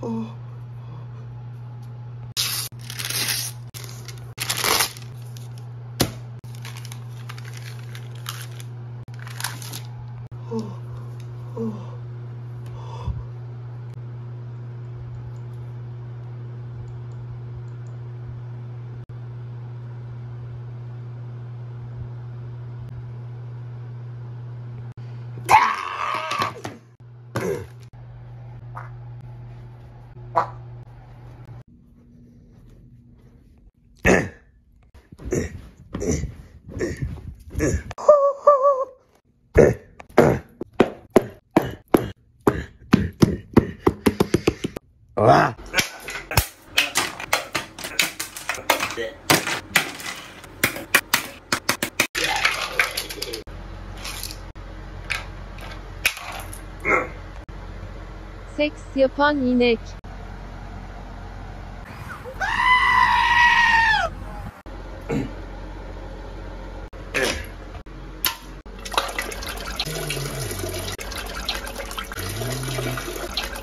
Oh. Oh. Oh. Ah! Seks yapan inek 何?